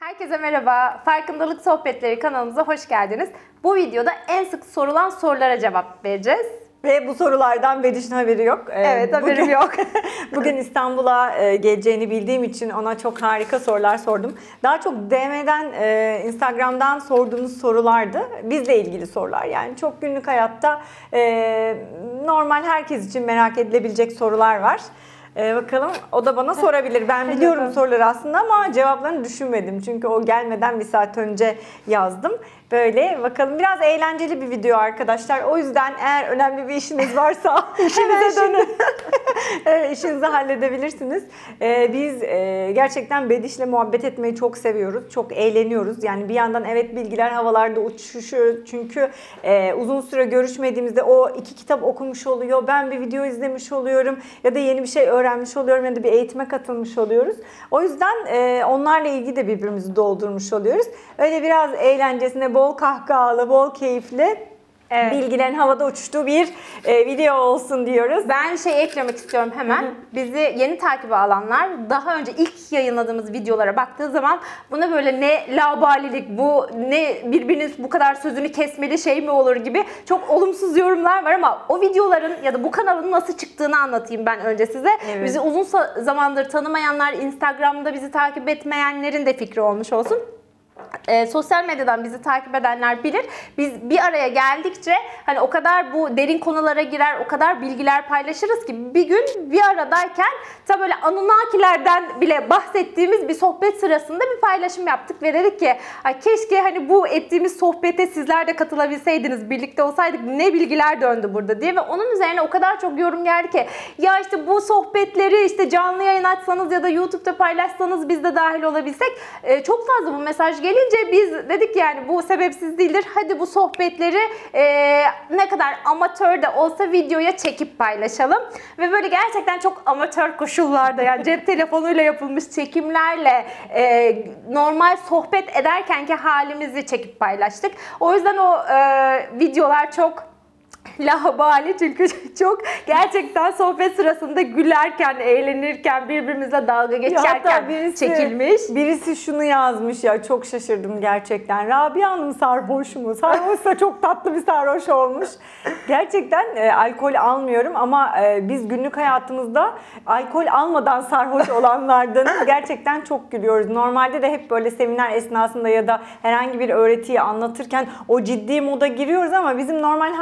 Herkese merhaba. Farkındalık Sohbetleri kanalımıza hoş geldiniz. Bu videoda en sık sorulan sorulara cevap vereceğiz. Ve bu sorulardan Bediş'in haberi yok. Ee, Evet, haberim bugün- yok. bugün İstanbul'a e, geleceğini bildiğim için ona çok harika sorular sordum. Daha çok DM'den, e, Instagram'dan sorduğumuz sorulardı. Bizle ilgili sorular. Yani çok günlük hayatta e, normal herkes için merak edilebilecek sorular var. E, bakalım o da bana sorabilir. Ben biliyorum soruları aslında ama cevaplarını düşünmedim. Çünkü o gelmeden bir saat önce yazdım. Böyle bakalım biraz eğlenceli bir video arkadaşlar. O yüzden eğer önemli bir işiniz varsa işinize dönün. evet, işinizi halledebilirsiniz. Ee, biz e, gerçekten Bediş'le muhabbet etmeyi çok seviyoruz. Çok eğleniyoruz. Yani bir yandan evet bilgiler havalarda uçuşuyor. Çünkü e, uzun süre görüşmediğimizde o iki kitap okumuş oluyor. Ben bir video izlemiş oluyorum. Ya da yeni bir şey öğrenmiş oluyorum. Ya da bir eğitime katılmış oluyoruz. O yüzden e, onlarla ilgili de birbirimizi doldurmuş oluyoruz. Öyle biraz eğlencesine bol kahkahalı, bol keyifli Evet. bilgilerin havada uçuştuğu bir e, video olsun diyoruz. Ben şey eklemek istiyorum hemen. Bizi yeni takibe alanlar daha önce ilk yayınladığımız videolara baktığı zaman buna böyle ne labalilik bu ne birbiriniz bu kadar sözünü kesmeli şey mi olur gibi çok olumsuz yorumlar var ama o videoların ya da bu kanalın nasıl çıktığını anlatayım ben önce size. Evet. Bizi uzun zamandır tanımayanlar, Instagram'da bizi takip etmeyenlerin de fikri olmuş olsun. Ee, sosyal medyadan bizi takip edenler bilir. Biz bir araya geldikçe hani o kadar bu derin konulara girer, o kadar bilgiler paylaşırız ki bir gün bir aradayken ta böyle Anunnakilerden bile bahsettiğimiz bir sohbet sırasında bir paylaşım yaptık ve dedik ki keşke hani bu ettiğimiz sohbete sizler de katılabilseydiniz, birlikte olsaydık ne bilgiler döndü burada diye ve onun üzerine o kadar çok yorum geldi ki ya işte bu sohbetleri işte canlı yayın açsanız ya da YouTube'da paylaşsanız biz de dahil olabilsek Ee, çok fazla bu mesaj gelince biz dedik yani bu sebepsiz değildir. Hadi bu sohbetleri e, ne kadar amatör de olsa videoya çekip paylaşalım. Ve böyle gerçekten çok amatör koşullarda yani cep telefonuyla yapılmış çekimlerle e, normal sohbet ederkenki halimizi çekip paylaştık. O yüzden o e, videolar çok Lahabali çünkü çok gerçekten sohbet sırasında gülerken, eğlenirken, birbirimizle dalga geçerken çekilmiş. Birisi şunu yazmış ya çok şaşırdım gerçekten. Rabia Hanım sarhoş mu? Sarhoşsa çok tatlı bir sarhoş olmuş. Gerçekten e, alkol almıyorum ama e, biz günlük hayatımızda alkol almadan sarhoş olanlardanız. Gerçekten çok gülüyoruz. Normalde de hep böyle seminer esnasında ya da herhangi bir öğretiyi anlatırken o ciddi moda giriyoruz ama bizim normal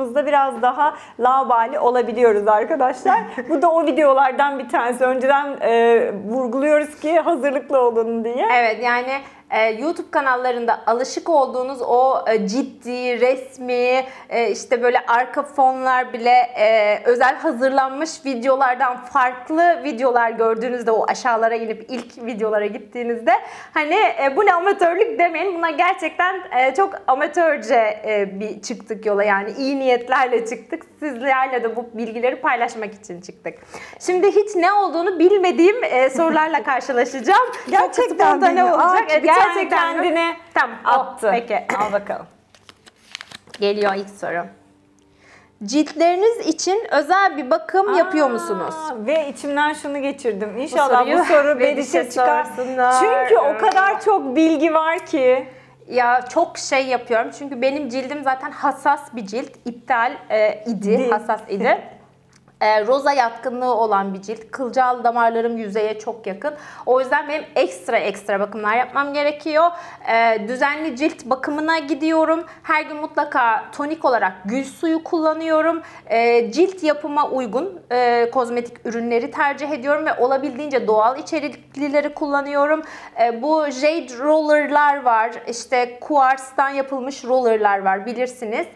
hayatımızda biraz daha laubali olabiliyoruz arkadaşlar. Bu da o videolardan bir tanesi. Önceden e, vurguluyoruz ki hazırlıklı olun diye. Evet yani YouTube kanallarında alışık olduğunuz o e, ciddi, resmi, e, işte böyle arka fonlar bile e, özel hazırlanmış videolardan farklı videolar gördüğünüzde o aşağılara inip ilk videolara gittiğinizde hani bu ne amatörlük demeyin. Buna gerçekten çok amatörce bir çıktık yola yani iyi niyetlerle çıktık. Sizlerle de bu bilgileri paylaşmak için çıktık. Şimdi hiç ne olduğunu bilmediğim sorularla karşılaşacağım. Gerçekten bilmiyorum. olacak. Aa, Evet, gerçekten kendine tamam, o, attı. Peki. Al bakalım. Geliyor ilk soru. Ciltleriniz için özel bir bakım yapıyor musunuz? Aa, Ve içimden şunu geçirdim. İnşallah soruyu bu, soru çıkar. sorsunlar. Çünkü o kadar çok bilgi var ki. Ya çok şey yapıyorum çünkü benim cildim zaten hassas bir cilt. İptal e, idi, Değil. hassas idi. E, roza yatkınlığı olan bir cilt. Kılcal damarlarım yüzeye çok yakın. O yüzden benim ekstra ekstra bakımlar yapmam gerekiyor. E, düzenli cilt bakımına gidiyorum. Her gün mutlaka tonik olarak gül suyu kullanıyorum. E, cilt yapıma uygun e, kozmetik ürünleri tercih ediyorum ve olabildiğince doğal içeriklileri kullanıyorum. E, bu jade rollerlar var. İşte kuarstan yapılmış rollerlar var bilirsiniz.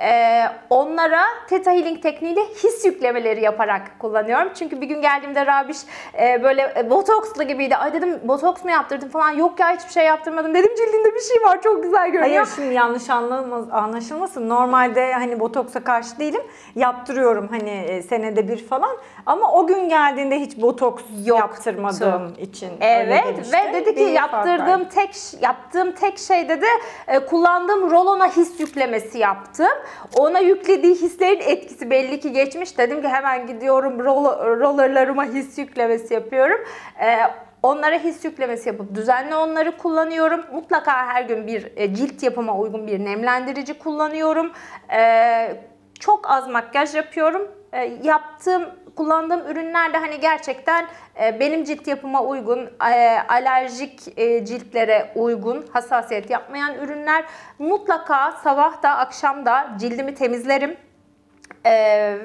E, onlara Theta Healing tekniğiyle his yüklemeleri yaparak kullanıyorum. Çünkü bir gün geldiğimde Rabiş e, böyle e, botokslu gibiydi. Ay dedim botoks mu yaptırdın falan. Yok ya hiçbir şey yaptırmadım. Dedim cildinde bir şey var çok güzel görünüyor. Hayır şimdi yanlış anlamaz, anlaşılmasın. Normalde hani botoksa karşı değilim. Yaptırıyorum hani e, senede bir falan. Ama o gün geldiğinde hiç botoks Yoktu. yaptırmadığım için Evet ve dedi ki Bir yaptırdığım tek yaptığım tek şey dedi e, kullandığım rolona his yüklemesi yaptım. Ona yüklediği hislerin etkisi belli ki geçmiş. Dedim ki hemen gidiyorum roller, rollerlarıma his yüklemesi yapıyorum. Ee, Onlara his yüklemesi yapıp düzenli onları kullanıyorum. Mutlaka her gün bir e, cilt yapıma uygun bir nemlendirici kullanıyorum. Ee, çok az makyaj yapıyorum. Ee, yaptığım, kullandığım ürünler de hani gerçekten e, benim cilt yapıma uygun, e, alerjik e, ciltlere uygun, hassasiyet yapmayan ürünler. Mutlaka sabah da akşam da cildimi temizlerim.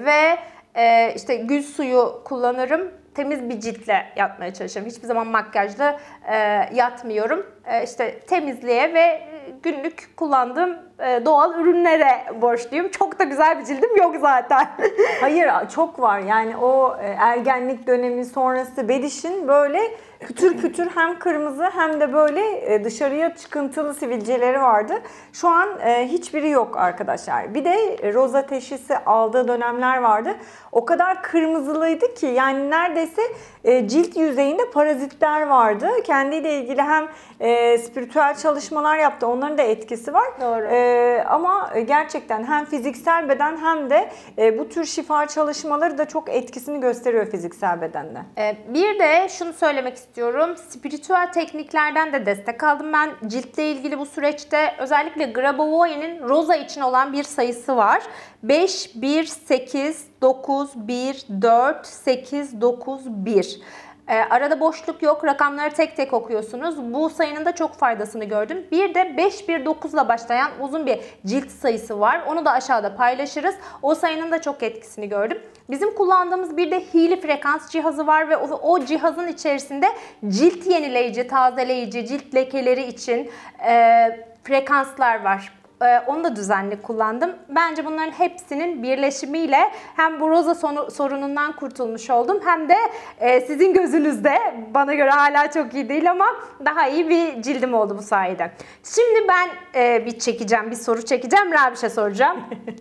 Ve e, işte gül suyu kullanırım. Temiz bir ciltle yatmaya çalışıyorum. Hiçbir zaman makyajla e, yatmıyorum. E, işte temizliğe ve e, günlük kullandığım e, doğal ürünlere borçluyum. Çok da güzel bir cildim yok zaten. Hayır çok var yani o e, ergenlik dönemi sonrası bedişin böyle pütür pütür hem kırmızı hem de böyle e, dışarıya çıkıntılı sivilceleri vardı. Şu an e, hiçbiri yok arkadaşlar. Bir de roza teşhisi aldığı dönemler vardı. O kadar kırmızılıydı ki yani neredeyse e, cilt yüzeyinde parazitler vardı. Kendiyle ilgili hem e, spiritüel çalışmalar yaptı. Onların da etkisi var. Doğru. E, ama gerçekten hem fiziksel beden hem de e, bu tür şifa çalışmaları da çok etkisini gösteriyor fiziksel bedende. Ee, Bir de şunu söylemek istiyorum. Spiritüel tekniklerden de destek aldım ben. Ciltle ilgili bu süreçte özellikle Grabavoy'nin Rosa için olan bir sayısı var. 5, 1, 8, 9, 1, 4, 8, 9, 1. Ee, arada boşluk yok. Rakamları tek tek okuyorsunuz. Bu sayının da çok faydasını gördüm. Bir de 519 ile başlayan uzun bir cilt sayısı var. Onu da aşağıda paylaşırız. O sayının da çok etkisini gördüm. Bizim kullandığımız bir de Healy frekans cihazı var ve o, o cihazın içerisinde cilt yenileyici, tazeleyici, cilt lekeleri için e, frekanslar var. Ee, onu da düzenli kullandım. Bence bunların hepsinin birleşimiyle hem bu roza sorunundan kurtulmuş oldum hem de e, sizin gözünüzde bana göre hala çok iyi değil ama daha iyi bir cildim oldu bu sayede. Şimdi ben e, bir çekeceğim, bir soru çekeceğim. Rabiş'e soracağım.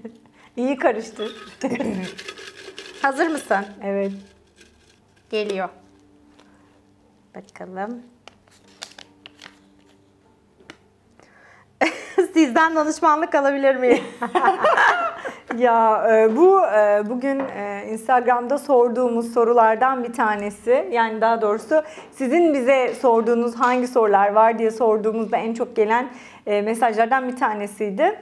İyi karıştır. Hazır mısın? evet. Geliyor. Bakalım. Sizden danışmanlık alabilir miyim? Ya e, bu e, bugün e, Instagram'da sorduğumuz sorulardan bir tanesi. Yani daha doğrusu sizin bize sorduğunuz hangi sorular var diye sorduğumuzda en çok gelen mesajlardan bir tanesiydi.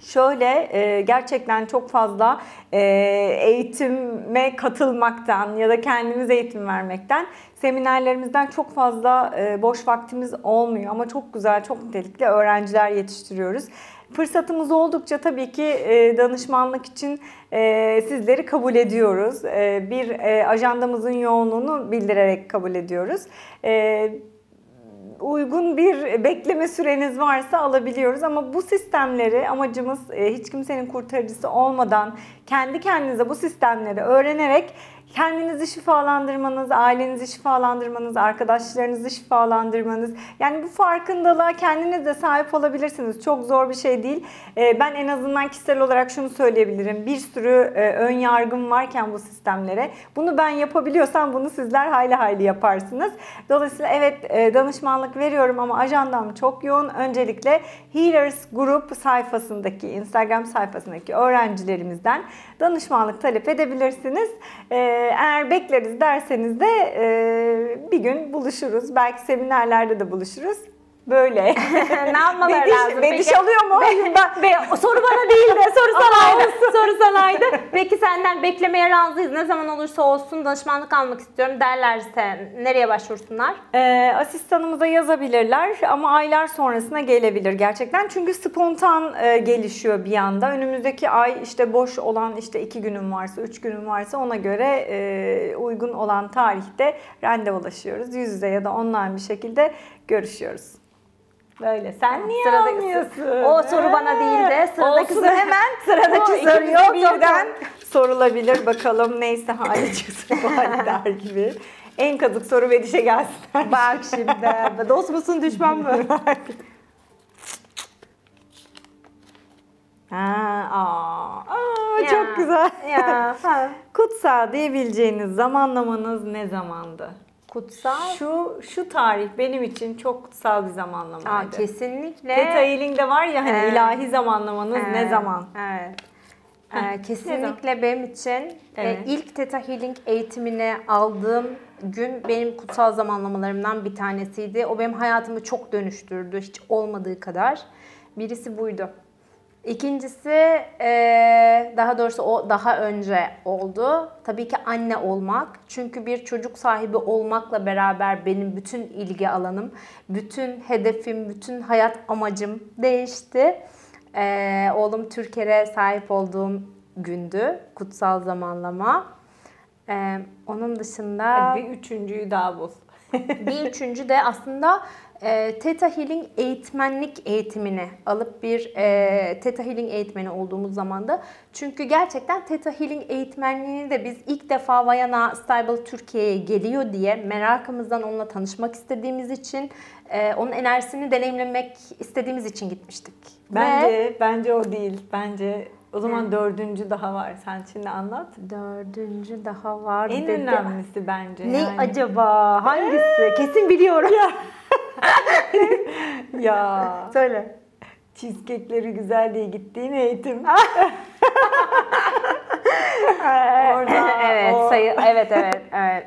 Şöyle gerçekten çok fazla eğitime katılmaktan ya da kendimiz eğitim vermekten seminerlerimizden çok fazla e, boş vaktimiz olmuyor ama çok güzel, çok nitelikli öğrenciler yetiştiriyoruz. Fırsatımız oldukça tabii ki e, danışmanlık için e, sizleri kabul ediyoruz. Bir ajandamızın yoğunluğunu bildirerek kabul ediyoruz. Uygun bir bekleme süreniz varsa alabiliyoruz ama bu sistemleri amacımız hiç kimsenin kurtarıcısı olmadan kendi kendinize bu sistemleri öğrenerek kendinizi şifalandırmanız, ailenizi şifalandırmanız, arkadaşlarınızı şifalandırmanız. Yani bu farkındalığa kendiniz de sahip olabilirsiniz. Çok zor bir şey değil. E, Ben en azından kişisel olarak şunu söyleyebilirim. Bir sürü e, ön yargım varken bu sistemlere bunu ben yapabiliyorsam bunu sizler hayli hayli yaparsınız. Dolayısıyla evet e, danışmanlık veriyorum ama ajandam çok yoğun. Öncelikle Healers Group sayfasındaki, Instagram sayfasındaki öğrencilerimizden danışmanlık talep edebilirsiniz. E, Eğer bekleriz derseniz de e, bir gün buluşuruz. Belki seminerlerde de buluşuruz. Böyle. ne yapmaları Bediş- lazım bediş peki? alıyor mu? Be- be- soru bana değil de soru sanaydı. soru sanaydı. Peki senden beklemeye razıyız. Ne zaman olursa olsun danışmanlık almak istiyorum derlerse nereye başvursunlar? Ee, asistanımıza yazabilirler ama aylar sonrasına gelebilir gerçekten. Çünkü spontan e, gelişiyor bir anda. Önümüzdeki ay işte boş olan işte iki günüm varsa, üç günüm varsa ona göre e, uygun olan tarihte randevulaşıyoruz. Yüz yüze ya da online bir şekilde görüşüyoruz. Böyle. Sen niye Sıradaki- almıyorsun? O soru bana değil de sıradaki Olsun soru- hemen sıradaki o soru yok, birden sorulabilir. Bakalım neyse hali çıksın bari der gibi. En kazık soru ve dişe gelsin. Bak şimdi. Dost musun düşman mı? Ha, aa, aa, Ya, çok güzel. Ya. ha. Kutsal diyebileceğiniz zamanlamanız ne zamandı? Kutsal. Şu şu tarih benim için çok kutsal bir zamanlamaydı. Aa, kesinlikle. Theta Healing'de var ya hani Evet. ilahi zamanlamanız ne Evet, zaman? Evet. Ee, kesinlikle benim için e, Evet. ilk Theta Healing eğitimini aldığım gün benim kutsal zamanlamalarımdan bir tanesiydi. O benim hayatımı çok dönüştürdü. Hiç olmadığı kadar. Birisi buydu. İkincisi e, daha doğrusu o daha önce oldu. Tabii ki anne olmak. Çünkü bir çocuk sahibi olmakla beraber benim bütün ilgi alanım, bütün hedefim, bütün hayat amacım değişti. Ee, oğlum Türker'e sahip olduğum gündü. Kutsal zamanlama. Ee, onun dışında bir üçüncüyü daha bul. bir üçüncü de aslında e, Theta Healing eğitmenlik eğitimini alıp bir e, Theta Healing eğitmeni olduğumuz zamanda. Çünkü gerçekten Theta Healing eğitmenliğini de biz ilk defa Vayana Stable Türkiye'ye geliyor diye merakımızdan onunla tanışmak istediğimiz için e, onun enerjisini deneyimlemek istediğimiz için gitmiştik. Bence Ve bence o değil. Bence o zaman dördüncü daha var. Sen şimdi anlat. dördüncü daha var En dedi. önemlisi bence. Ne yani. acaba? Hangisi? Kesin biliyorum. Ya Söyle. cheesecake'leri güzel diye gittiğin eğitim. Orada evet, o- sayı evet evet evet.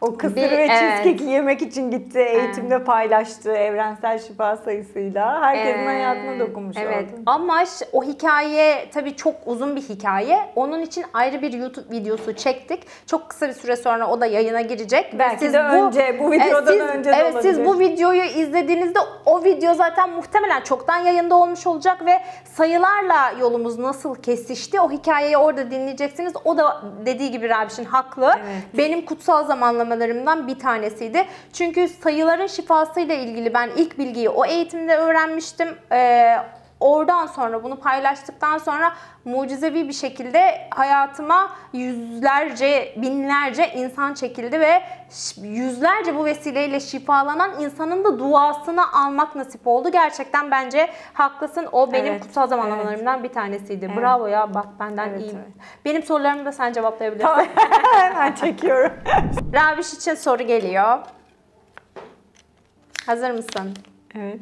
O kısır Bir- ve evet. cheesecake'i yemek için gitti. Eğitimde paylaştığı evrensel şifa sayısıyla. Herkesin Ee, hayatına dokunmuş Evet. oldu. Ama o hikaye tabii çok uzun bir hikaye. Onun için ayrı bir YouTube videosu çektik. Çok kısa bir süre sonra o da yayına girecek. Belki de önce, bu videodan siz, önce de Evet siz bu videoyu izlediğinizde o video zaten muhtemelen çoktan yayında olmuş olacak ve sayılarla yolumuz nasıl kesişti o hikayeyi orada dinleyeceksiniz. O da dediği gibi Rabiş'in haklı. Evet. Benim kutsal zamanlamalarımdan bir tanesiydi. Çünkü sayıların şifasıyla ilgili ben ilk bilgiyi o eğitimde öğrenmiştim. Ee, oradan sonra bunu paylaştıktan sonra mucizevi bir şekilde hayatıma yüzlerce, binlerce insan çekildi ve yüzlerce bu vesileyle şifalanan insanın da duasını almak nasip oldu. Gerçekten bence haklısın. O benim Evet, kutsal zamanlamalarımdan bir tanesiydi. Evet. Bravo ya bak benden Evet, iyi. evet. Benim sorularımı da sen cevaplayabilirsin. Tamam. Hemen çekiyorum. Rabiş için soru geliyor. Hazır mısın? Evet.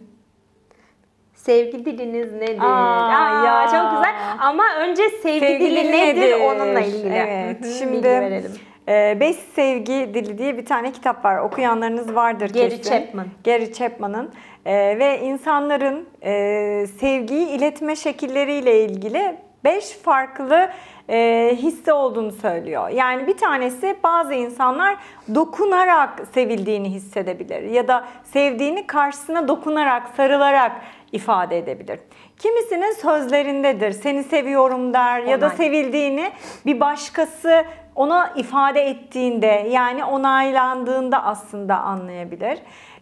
Sevgi diliniz nedir? Aa, ya. Çok güzel. Ama önce sevgi, Sevgi dili dili nedir, nedir? onunla ilgili. Evet, şimdi- bilgi verelim. Ee, Beş Sevgi Dili diye bir tane kitap var. Okuyanlarınız vardır Gary kesin. Chapman. Gary Chapman'ın. Ee, ve insanların e, sevgiyi iletme şekilleriyle ilgili beş farklı e, hisse olduğunu söylüyor. Yani bir tanesi bazı insanlar dokunarak sevildiğini hissedebilir ya da sevdiğini karşısına dokunarak, sarılarak ifade edebilir. Kimisinin sözlerindedir. Seni seviyorum der ya da sevildiğini bir başkası ona ifade ettiğinde yani onaylandığında aslında anlayabilir.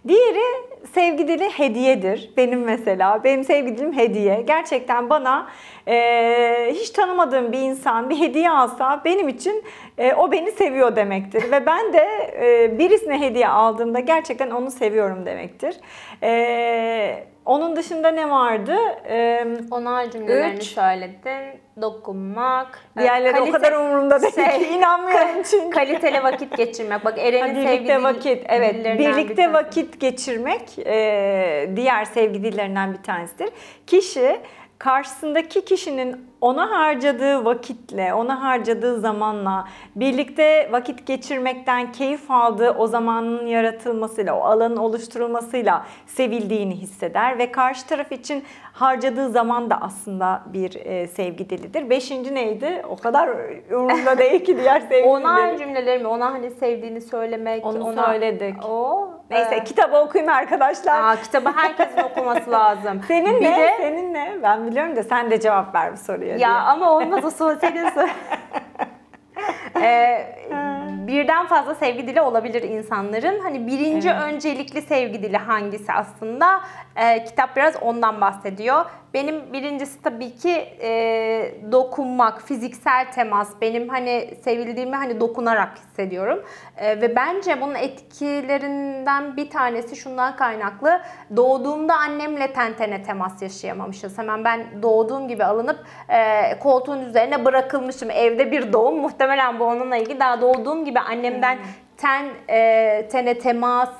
Diğeri sevgi dili hediyedir. Benim mesela benim sevgi dilim hediye. Gerçekten bana e, hiç tanımadığım bir insan bir hediye alsa benim için e, o beni seviyor demektir. Ve ben de e, birisine hediye aldığımda gerçekten onu seviyorum demektir. E, onun dışında ne vardı? E, Onar cümlelerini Üç. söyledin. Dokunmak. diğerleri o kalite- kadar umurumda değil şey, ki inanmıyorum çünkü. Kaliteli vakit geçirmek. Bak Eren'in sevgi birlikte vakit, evet, bir birlikte tanesi. vakit geçirmek e, diğer sevgi dillerinden bir tanesidir. Kişi karşısındaki kişinin ona harcadığı vakitle, ona harcadığı zamanla, birlikte vakit geçirmekten keyif aldığı o zamanın yaratılmasıyla, o alanın oluşturulmasıyla sevildiğini hisseder ve karşı taraf için harcadığı zaman da aslında bir e, sevgi dilidir. Beşinci neydi? O kadar umurumda değil ki diğer sevgi Onar dilleri. cümlelerimi ona hani sevdiğini söylemek. Onu ona... söyledik. O. Neyse e, kitabı okuyun arkadaşlar. Aa, kitabı herkesin okuması lazım. Senin bir ne? de Senin ne? Ben biliyorum da sen de cevap ver bu soruya. Ya diye. ama olmaz o soru senin. Ee, birden fazla sevgi dili olabilir insanların. Hani birinci öncelikli sevgi dili hangisi aslında? Ee, kitap biraz ondan bahsediyor. Benim birincisi tabii ki e, dokunmak, fiziksel temas. Benim hani sevildiğimi hani dokunarak hissediyorum. E, ve bence bunun etkilerinden bir tanesi şundan kaynaklı. Doğduğumda annemle ten tene temas yaşayamamışız. Hemen ben doğduğum gibi alınıp e, koltuğun üzerine bırakılmışım. Evde bir doğum. Muhtemelen bu onunla ilgili. Daha doğduğum gibi annemden ten e, tene temas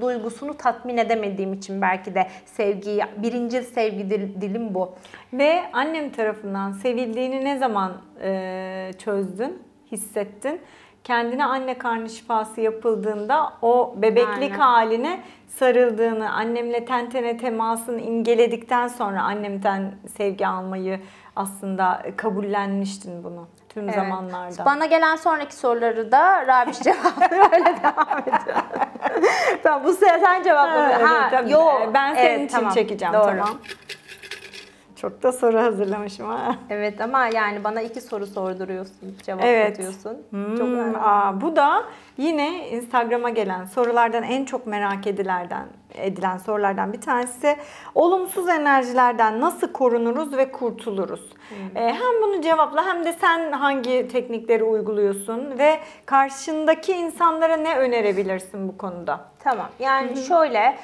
duygusunu tatmin edemediğim için belki de sevgiyi, birinci sevgi dil- dilim bu. Ve annem tarafından sevildiğini ne zaman e, çözdün, hissettin? Kendine anne karnı şifası yapıldığında o bebeklik Aynen. haline sarıldığını, annemle ten tene temasını imgeledikten sonra annemden sevgi almayı aslında kabullenmiştin bunu tüm Evet. zamanlarda. Bana gelen sonraki soruları da Rabiş cevaplıyor. Öyle devam ediyor. tamam bu sefer sen cevapla. Ha, tabii. yo, ben senin evet, için tamam. çekeceğim Doğru. tamam. Çok da soru hazırlamışım ha. Evet ama yani bana iki soru sorduruyorsun, cevap Evet. atıyorsun. Hmm, Çok önemli. aa, bu da yine Instagram'a gelen sorulardan en çok merak edilerden edilen sorulardan bir tanesi. Olumsuz enerjilerden nasıl korunuruz ve kurtuluruz? Hmm. Ee, hem bunu cevapla hem de sen hangi teknikleri uyguluyorsun ve karşındaki insanlara ne önerebilirsin bu konuda? Tamam. Yani şöyle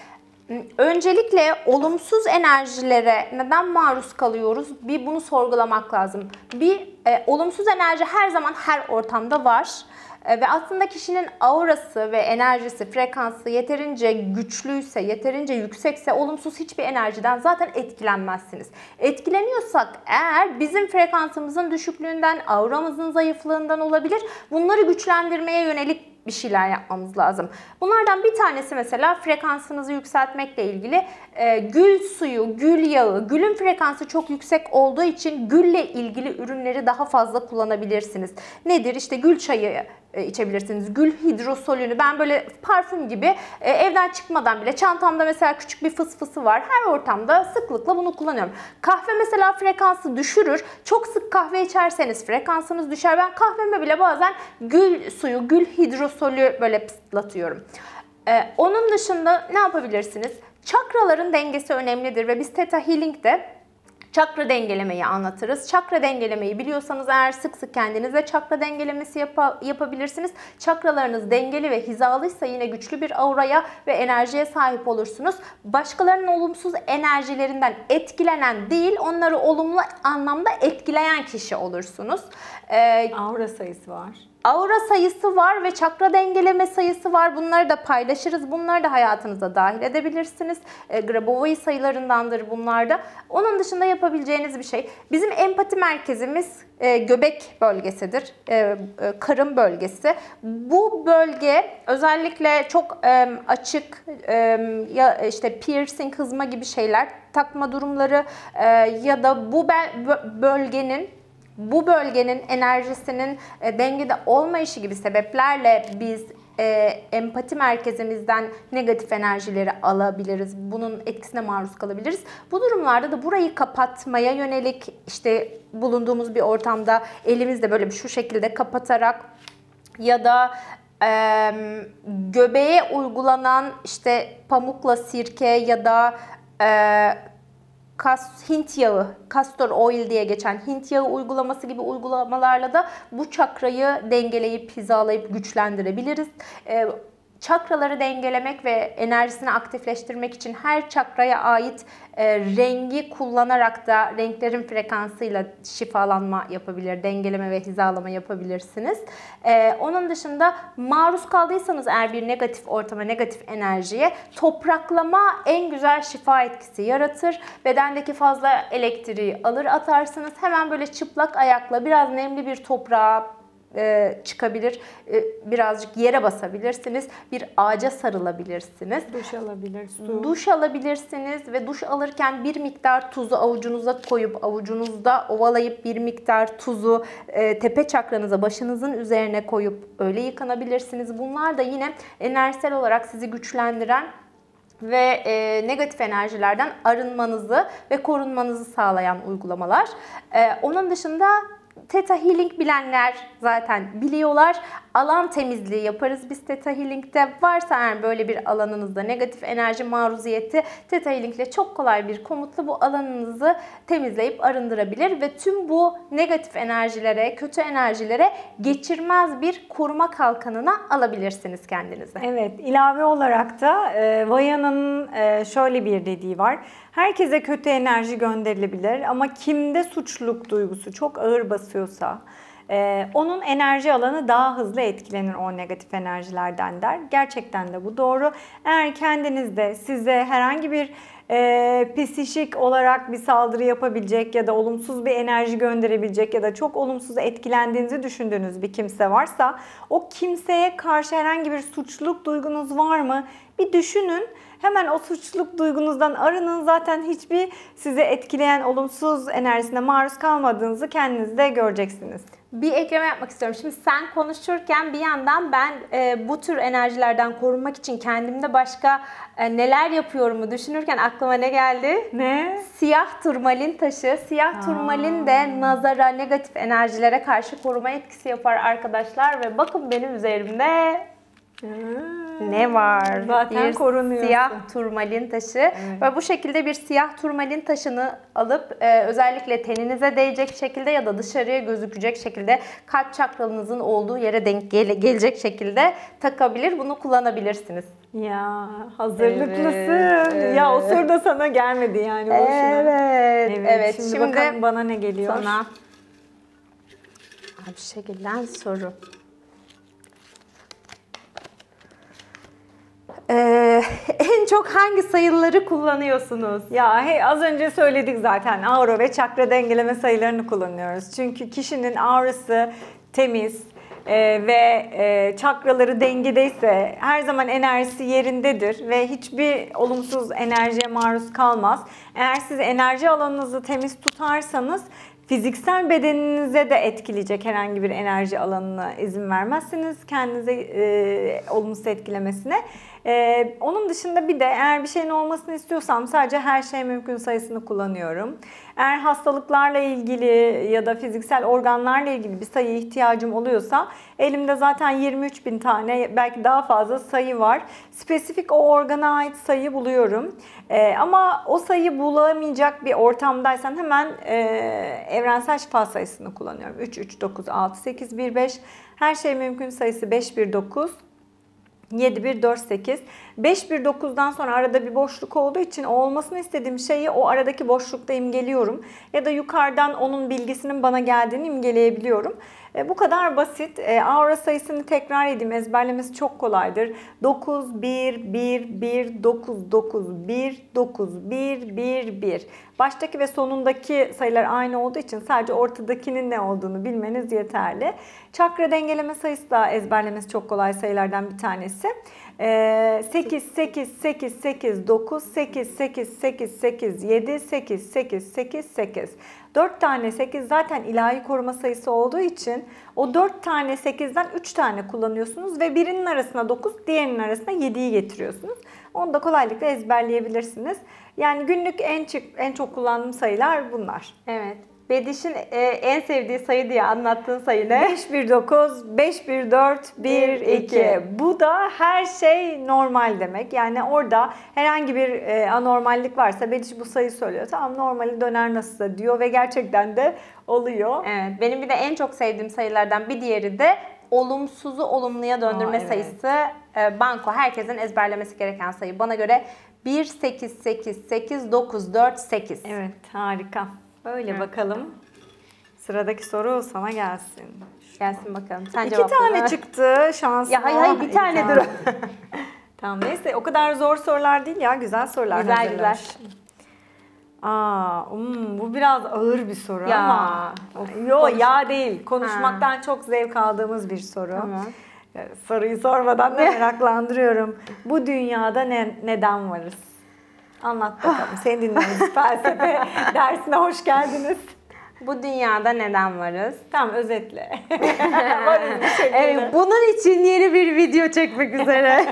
öncelikle olumsuz enerjilere neden maruz kalıyoruz? Bir bunu sorgulamak lazım. Bir e, olumsuz enerji her zaman her ortamda var. E, ve aslında kişinin aurası ve enerjisi, frekansı yeterince güçlüyse, yeterince yüksekse olumsuz hiçbir enerjiden zaten etkilenmezsiniz. Etkileniyorsak eğer bizim frekansımızın düşüklüğünden, auramızın zayıflığından olabilir. Bunları güçlendirmeye yönelik bir şeyler yapmamız lazım. Bunlardan bir tanesi mesela frekansınızı yükseltmekle ilgili e, gül suyu, gül yağı, gülün frekansı çok yüksek olduğu için gülle ilgili ürünleri daha fazla kullanabilirsiniz. Nedir? İşte gül çayı e, içebilirsiniz. Gül hidrosolünü ben böyle parfüm gibi e, evden çıkmadan bile çantamda mesela küçük bir fıs fısı var. Her ortamda sıklıkla bunu kullanıyorum. Kahve mesela frekansı düşürür. Çok sık kahve içerseniz frekansınız düşer. Ben kahveme bile bazen gül suyu, gül hidrosolü böyle pıslatıyorum. E, onun dışında ne yapabilirsiniz? Çakraların dengesi önemlidir ve biz Theta Healing'de Çakra dengelemeyi anlatırız. Çakra dengelemeyi biliyorsanız eğer sık sık kendinize çakra dengelemesi yapa- yapabilirsiniz. Çakralarınız dengeli ve hizalıysa yine güçlü bir auraya ve enerjiye sahip olursunuz. Başkalarının olumsuz enerjilerinden etkilenen değil, onları olumlu anlamda etkileyen kişi olursunuz. Ee, Aura sayısı var. Aura sayısı var ve çakra dengeleme sayısı var. Bunları da paylaşırız. Bunları da hayatınıza dahil edebilirsiniz. E, Grabovoi sayılarındandır bunlar da. Onun dışında yapabileceğiniz bir şey. Bizim empati merkezimiz e, göbek bölgesidir. E, e, karın bölgesi. Bu bölge özellikle çok e, açık e, ya işte piercing, hızma gibi şeyler takma durumları e, ya da bu bölgenin bu bölgenin enerjisinin e, dengede olmayışı gibi sebeplerle biz e, empati merkezimizden negatif enerjileri alabiliriz. Bunun etkisine maruz kalabiliriz. Bu durumlarda da burayı kapatmaya yönelik işte bulunduğumuz bir ortamda elimizde böyle şu şekilde kapatarak ya da e, göbeğe uygulanan işte pamukla sirke ya da e, kas, Hint yağı, castor oil diye geçen Hint yağı uygulaması gibi uygulamalarla da bu çakrayı dengeleyip, hizalayıp güçlendirebiliriz. Ee, çakraları dengelemek ve enerjisini aktifleştirmek için her çakraya ait e, rengi kullanarak da renklerin frekansıyla şifalanma yapabilir, dengeleme ve hizalama yapabilirsiniz. Ee, onun dışında maruz kaldıysanız eğer bir negatif ortama, negatif enerjiye topraklama en güzel şifa etkisi yaratır. Bedendeki fazla elektriği alır atarsınız. Hemen böyle çıplak ayakla biraz nemli bir toprağa e, çıkabilir. E, birazcık yere basabilirsiniz. Bir ağaca sarılabilirsiniz. Duş alabilir, su. Duş alabilirsiniz ve duş alırken bir miktar tuzu avucunuza koyup avucunuzda ovalayıp bir miktar tuzu e, tepe çakranıza başınızın üzerine koyup öyle yıkanabilirsiniz. Bunlar da yine enerjisel olarak sizi güçlendiren ve e, negatif enerjilerden arınmanızı ve korunmanızı sağlayan uygulamalar. E, onun dışında Theta Healing bilenler zaten biliyorlar alan temizliği yaparız biz Theta Healing'de. Varsa eğer böyle bir alanınızda negatif enerji maruziyeti Theta Healing ile çok kolay bir komutla bu alanınızı temizleyip arındırabilir ve tüm bu negatif enerjilere, kötü enerjilere geçirmez bir koruma kalkanına alabilirsiniz kendinize. Evet, ilave olarak da e, Vaya'nın e, şöyle bir dediği var. Herkese kötü enerji gönderilebilir ama kimde suçluluk duygusu çok ağır basıyorsa e, onun enerji alanı daha hızlı etkilenir o negatif enerjilerden der. Gerçekten de bu doğru. Eğer kendinizde size herhangi bir e, psişik olarak bir saldırı yapabilecek ya da olumsuz bir enerji gönderebilecek ya da çok olumsuz etkilendiğinizi düşündüğünüz bir kimse varsa o kimseye karşı herhangi bir suçluluk duygunuz var mı? Bir düşünün. Hemen o suçluluk duygunuzdan arının. Zaten hiçbir size etkileyen olumsuz enerjisine maruz kalmadığınızı kendinizde göreceksiniz. Bir ekleme yapmak istiyorum. Şimdi sen konuşurken bir yandan ben e, bu tür enerjilerden korunmak için kendimde başka e, neler yapıyorumu düşünürken aklıma ne geldi? Ne? Siyah turmalin taşı. Siyah turmalin de nazara, negatif enerjilere karşı koruma etkisi yapar arkadaşlar ve bakın benim üzerimde ne var? Zaten bir korunuyorsun. siyah turmalin taşı ve bu şekilde bir siyah turmalin taşını alıp e, özellikle teninize değecek şekilde ya da dışarıya gözükecek şekilde kalp çakranızın olduğu yere denk gele- gelecek şekilde takabilir. Bunu kullanabilirsiniz. Ya hazırlıklısın. Evet, Ya o evet. soru da sana gelmedi yani boşuna. Evet, Evet, evet. Şimdi, Şimdi, bakalım bana ne geliyor. sana bir şekilde soru. Ee, en çok hangi sayıları kullanıyorsunuz? Ya hey, az önce söyledik zaten aura ve çakra dengeleme sayılarını kullanıyoruz. Çünkü kişinin aurası temiz e, ve e, çakraları dengedeyse her zaman enerjisi yerindedir ve hiçbir olumsuz enerjiye maruz kalmaz. Eğer siz enerji alanınızı temiz tutarsanız fiziksel bedeninize de etkileyecek herhangi bir enerji alanına izin vermezsiniz kendinize e, olumsuz etkilemesine. E, onun dışında bir de eğer bir şeyin olmasını istiyorsam sadece her şey mümkün sayısını kullanıyorum. Eğer hastalıklarla ilgili ya da fiziksel organlarla ilgili bir sayı ihtiyacım oluyorsa elimde zaten 23 bin tane belki daha fazla sayı var. Spesifik o organa ait sayı buluyorum. E, ama o sayı bulamayacak bir ortamdaysan hemen e, evrensel şifa sayısını kullanıyorum. 3, 3, 9, 6, 8, 1, 5. Her şey mümkün sayısı 5, 1, 9. 7, 1, 4, 8. 5, 1, 9'dan sonra arada bir boşluk olduğu için o olmasını istediğim şeyi o aradaki boşlukta imgeliyorum. Ya da yukarıdan onun bilgisinin bana geldiğini imgeleyebiliyorum. E, bu kadar basit. E, aura sayısını tekrar edeyim. Ezberlemesi çok kolaydır. 9, 1, 1, 1, 9, 9, 1, 9, 1, 1, 1. Baştaki ve sonundaki sayılar aynı olduğu için sadece ortadakinin ne olduğunu bilmeniz yeterli. Çakra dengeleme sayısı da ezberlemesi çok kolay sayılardan bir tanesi. Ee, 8, 8, 8, 8, 9, 8, 8, 8, 8, 7, 8, 8, 8, 8. 4 tane 8 zaten ilahi koruma sayısı olduğu için o 4 tane 8'den 3 tane kullanıyorsunuz ve birinin arasına 9, diğerinin arasına 7'yi getiriyorsunuz. Onu da kolaylıkla ezberleyebilirsiniz. Yani günlük en, çık, en çok kullandığım sayılar bunlar. Evet. Bediş'in e, en sevdiği sayı diye anlattığın sayı ne? 519, 514, 1, 2. Bu da her şey normal demek. Yani orada herhangi bir e, anormallik varsa Bediş bu sayı söylüyor. Tamam normali döner nasılsa diyor ve gerçekten de oluyor. Evet. Benim bir de en çok sevdiğim sayılardan bir diğeri de olumsuzu olumluya döndürme Aa, evet. sayısı. E, banko herkesin ezberlemesi gereken sayı. Bana göre 1 8 8 8 9 4 8. Evet harika. Böyle bakalım. Sıradaki soru sana gelsin. Gelsin bakalım. Sen İki cevapla. tane çıktı şansına. Ya hayır, hayır, bir İki tane dur. tamam neyse o kadar zor sorular değil ya güzel sorular Güzel, hazırlamış. Aa, hmm, bu biraz ağır bir soru Ya, ama. of, Yo konuş- ya değil. Konuşmaktan çok zevk aldığımız bir soru. Tamam. Ee, Soruyu sormadan da meraklandırıyorum. Bu dünyada ne, neden varız? Anlat bakalım. Seni dinliyoruz. Felsefe dersine hoş geldiniz. Bu dünyada neden varız? Tamam özetle. Varız bir şekilde. Evet, bunun için yeni bir video çekmek üzere.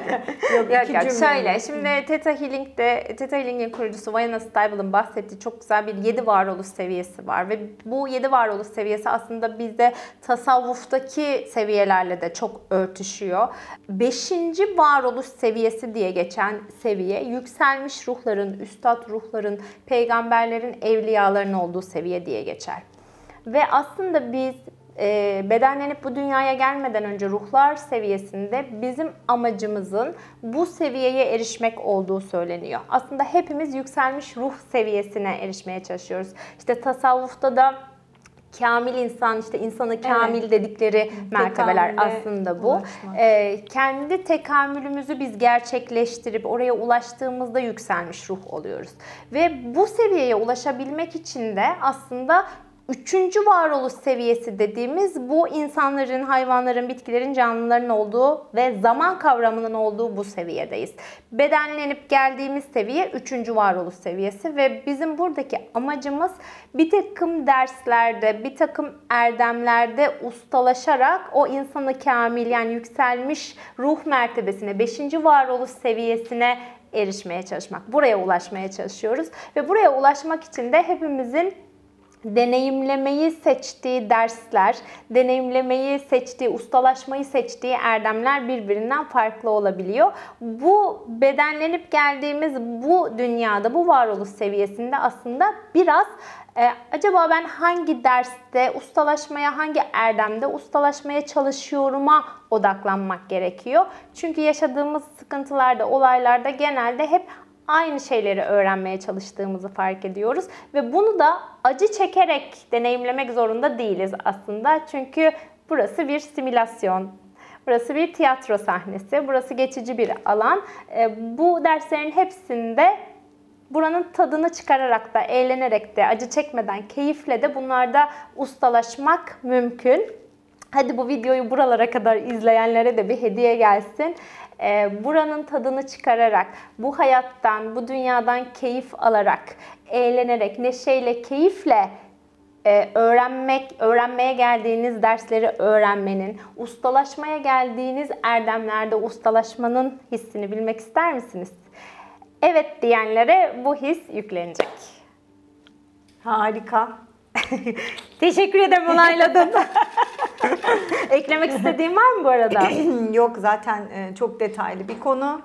Yok, yok yok şöyle şimdi Theta Healing'de Theta Healing'in kurucusu Vayana Stible'ın bahsettiği çok güzel bir 7 varoluş seviyesi var ve bu 7 varoluş seviyesi aslında bizde tasavvuftaki seviyelerle de çok örtüşüyor. 5. varoluş seviyesi diye geçen seviye yükselmiş ruhların, üstad ruhların, peygamberlerin, evliyaların olduğu seviye diye geçer. Ve aslında biz e, bedenlenip bu dünyaya gelmeden önce ruhlar seviyesinde bizim amacımızın bu seviyeye erişmek olduğu söyleniyor. Aslında hepimiz yükselmiş ruh seviyesine erişmeye çalışıyoruz. İşte tasavvufta da kamil insan işte insanı kamil dedikleri mertebeler Tekamüle aslında bu. ulaşmak. Ee, kendi tekamülümüzü biz gerçekleştirip oraya ulaştığımızda yükselmiş ruh oluyoruz. Ve bu seviyeye ulaşabilmek için de aslında Üçüncü varoluş seviyesi dediğimiz bu insanların, hayvanların, bitkilerin, canlıların olduğu ve zaman kavramının olduğu bu seviyedeyiz. Bedenlenip geldiğimiz seviye üçüncü varoluş seviyesi ve bizim buradaki amacımız bir takım derslerde, bir takım erdemlerde ustalaşarak o insanı kamil yani yükselmiş ruh mertebesine, beşinci varoluş seviyesine erişmeye çalışmak. Buraya ulaşmaya çalışıyoruz ve buraya ulaşmak için de hepimizin deneyimlemeyi seçtiği dersler, deneyimlemeyi seçtiği, ustalaşmayı seçtiği erdemler birbirinden farklı olabiliyor. Bu bedenlenip geldiğimiz bu dünyada, bu varoluş seviyesinde aslında biraz e, acaba ben hangi derste ustalaşmaya, hangi erdemde ustalaşmaya çalışıyorum'a odaklanmak gerekiyor. Çünkü yaşadığımız sıkıntılarda, olaylarda genelde hep aynı şeyleri öğrenmeye çalıştığımızı fark ediyoruz ve bunu da acı çekerek deneyimlemek zorunda değiliz aslında. Çünkü burası bir simülasyon. Burası bir tiyatro sahnesi. Burası geçici bir alan. E, Bu derslerin hepsinde buranın tadını çıkararak da, eğlenerek de, acı çekmeden, keyifle de bunlarda ustalaşmak mümkün. Hadi bu videoyu buralara kadar izleyenlere de bir hediye gelsin. Ee, buranın tadını çıkararak, bu hayattan, bu dünyadan keyif alarak, eğlenerek, neşeyle, keyifle e, öğrenmek, öğrenmeye geldiğiniz dersleri öğrenmenin, ustalaşmaya geldiğiniz erdemlerde ustalaşmanın hissini bilmek ister misiniz? Evet diyenlere bu his yüklenecek. Harika. Teşekkür ederim onayladın. Eklemek istediğin var mı bu arada? Yok zaten e, çok detaylı bir konu.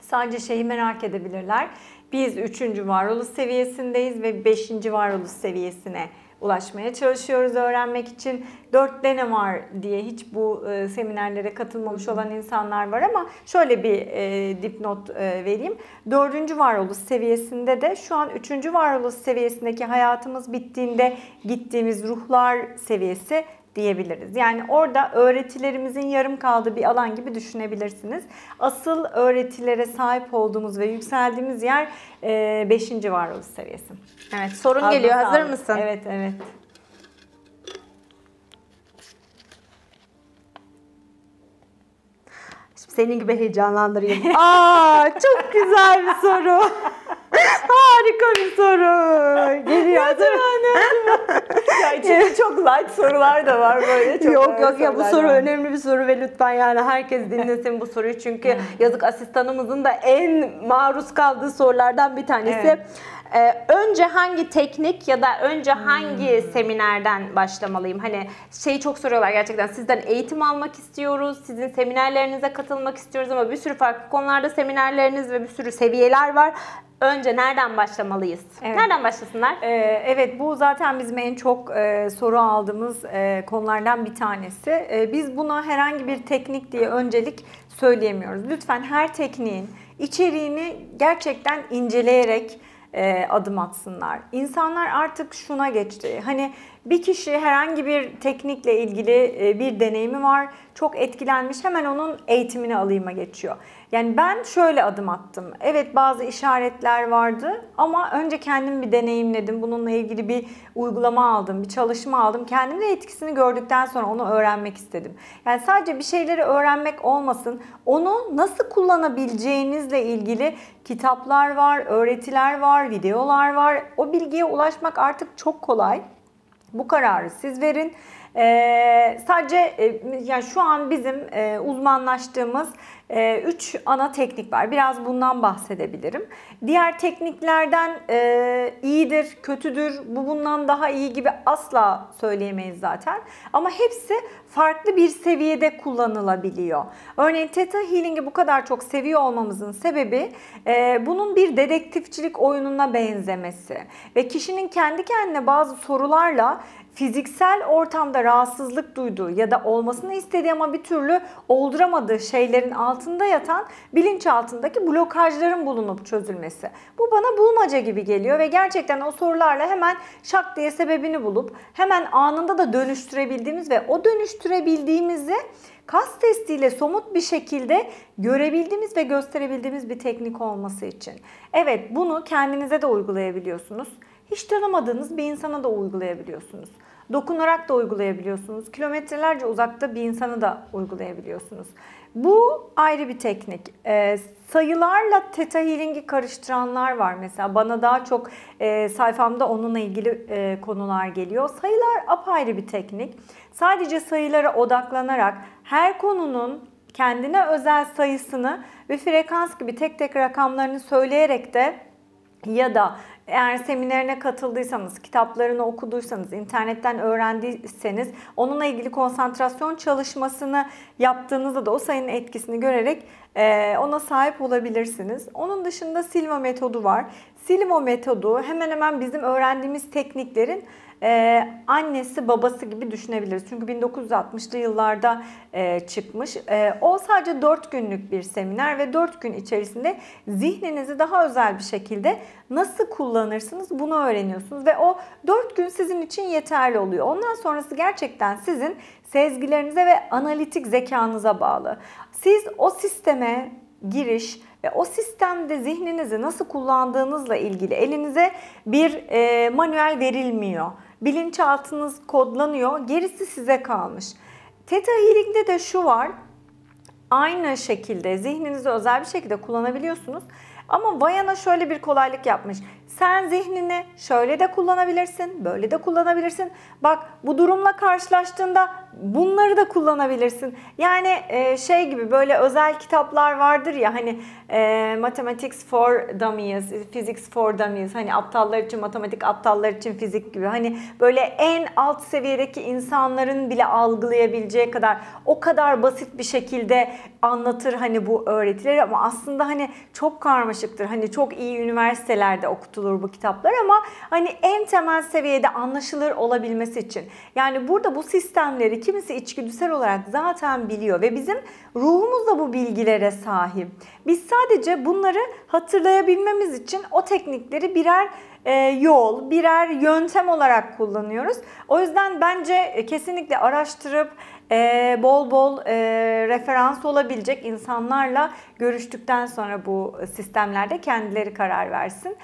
Sadece şeyi merak edebilirler. Biz 3. varoluş seviyesindeyiz ve 5. varoluş seviyesine ulaşmaya çalışıyoruz öğrenmek için. 4'te ne var diye hiç bu e, seminerlere katılmamış olan insanlar var ama şöyle bir e, dipnot e, vereyim. 4. varoluş seviyesinde de şu an 3. varoluş seviyesindeki hayatımız bittiğinde gittiğimiz ruhlar seviyesi diyebiliriz. Yani orada öğretilerimizin yarım kaldığı bir alan gibi düşünebilirsiniz. Asıl öğretilere sahip olduğumuz ve yükseldiğimiz yer 5. varoluş seviyesi. Evet, sorun Ağzına geliyor. Hazır sağlık. mısın? Evet, evet. Şimdi senin gibi heyecanlandırayım. Aa, çok güzel bir soru. Harika bir soru. Geliyor. hazır ya içinde çok light sorular da var böyle. Çok yok yok ya bu soru var. önemli bir soru ve lütfen yani herkes dinlesin bu soruyu çünkü yazık asistanımızın da en maruz kaldığı sorulardan bir tanesi. Evet. Ee, önce hangi teknik ya da önce hangi seminerden başlamalıyım? Hani şeyi çok soruyorlar gerçekten sizden eğitim almak istiyoruz, sizin seminerlerinize katılmak istiyoruz ama bir sürü farklı konularda seminerleriniz ve bir sürü seviyeler var. Önce nereden başlamalıyız? Evet. Nereden başlasınlar? Ee, evet bu zaten bizim en çok e, soru aldığımız e, konulardan bir tanesi. E, biz buna herhangi bir teknik diye öncelik söyleyemiyoruz. Lütfen her tekniğin içeriğini gerçekten inceleyerek e, adım atsınlar. İnsanlar artık şuna geçti. Hani bir kişi herhangi bir teknikle ilgili e, bir deneyimi var, çok etkilenmiş, hemen onun eğitimini alayıma geçiyor. Yani ben şöyle adım attım. Evet bazı işaretler vardı ama önce kendim bir deneyimledim. Bununla ilgili bir uygulama aldım, bir çalışma aldım. Kendim de etkisini gördükten sonra onu öğrenmek istedim. Yani sadece bir şeyleri öğrenmek olmasın. Onu nasıl kullanabileceğinizle ilgili kitaplar var, öğretiler var, videolar var. O bilgiye ulaşmak artık çok kolay. Bu kararı siz verin. Ee, sadece e, yani şu an bizim e, uzmanlaştığımız 3 e, ana teknik var. Biraz bundan bahsedebilirim. Diğer tekniklerden e, iyidir, kötüdür, bu bundan daha iyi gibi asla söyleyemeyiz zaten. Ama hepsi farklı bir seviyede kullanılabiliyor. Örneğin Theta Healing'i bu kadar çok seviyor olmamızın sebebi e, bunun bir dedektifçilik oyununa benzemesi ve kişinin kendi kendine bazı sorularla fiziksel ortamda rahatsızlık duyduğu ya da olmasını istediği ama bir türlü olduramadığı şeylerin altında yatan bilinçaltındaki blokajların bulunup çözülmesi. Bu bana bulmaca gibi geliyor ve gerçekten o sorularla hemen şak diye sebebini bulup hemen anında da dönüştürebildiğimiz ve o dönüştürebildiğimizi kas testiyle somut bir şekilde görebildiğimiz ve gösterebildiğimiz bir teknik olması için. Evet bunu kendinize de uygulayabiliyorsunuz hiç tanımadığınız bir insana da uygulayabiliyorsunuz. Dokunarak da uygulayabiliyorsunuz. Kilometrelerce uzakta bir insana da uygulayabiliyorsunuz. Bu ayrı bir teknik. E, sayılarla Theta Healing'i karıştıranlar var mesela. Bana daha çok e, sayfamda onunla ilgili e, konular geliyor. Sayılar apayrı bir teknik. Sadece sayılara odaklanarak her konunun kendine özel sayısını ve frekans gibi tek tek rakamlarını söyleyerek de ya da eğer seminerine katıldıysanız, kitaplarını okuduysanız, internetten öğrendiyseniz onunla ilgili konsantrasyon çalışmasını yaptığınızda da o sayının etkisini görerek e, ona sahip olabilirsiniz. Onun dışında Silva metodu var. Silva metodu hemen hemen bizim öğrendiğimiz tekniklerin e, annesi babası gibi düşünebiliriz. Çünkü 1960'lı yıllarda e, çıkmış. E, o sadece 4 günlük bir seminer ve 4 gün içerisinde zihninizi daha özel bir şekilde nasıl kullanırsınız bunu öğreniyorsunuz. Ve o 4 gün sizin için yeterli oluyor. Ondan sonrası gerçekten sizin sezgilerinize ve analitik zekanıza bağlı. Siz o sisteme giriş ve o sistemde zihninizi nasıl kullandığınızla ilgili elinize bir e, manuel verilmiyor bilinçaltınız kodlanıyor. Gerisi size kalmış. Theta Healing'de de şu var. Aynı şekilde zihninizi özel bir şekilde kullanabiliyorsunuz. Ama Vayana şöyle bir kolaylık yapmış. Sen zihnini şöyle de kullanabilirsin, böyle de kullanabilirsin. Bak bu durumla karşılaştığında bunları da kullanabilirsin. Yani e, şey gibi böyle özel kitaplar vardır ya hani e, Mathematics for Dummies, Physics for Dummies. Hani aptallar için matematik, aptallar için fizik gibi. Hani böyle en alt seviyedeki insanların bile algılayabileceği kadar o kadar basit bir şekilde anlatır hani bu öğretileri ama aslında hani çok karmaşıktır. Hani çok iyi üniversitelerde okutulur bu kitaplar ama hani en temel seviyede anlaşılır olabilmesi için. Yani burada bu sistemleri kimisi içgüdüsel olarak zaten biliyor ve bizim ruhumuz da bu bilgilere sahip. Biz sadece bunları hatırlayabilmemiz için o teknikleri birer e, yol, birer yöntem olarak kullanıyoruz. O yüzden bence kesinlikle araştırıp e, bol bol e, referans olabilecek insanlarla görüştükten sonra bu sistemlerde kendileri karar versin.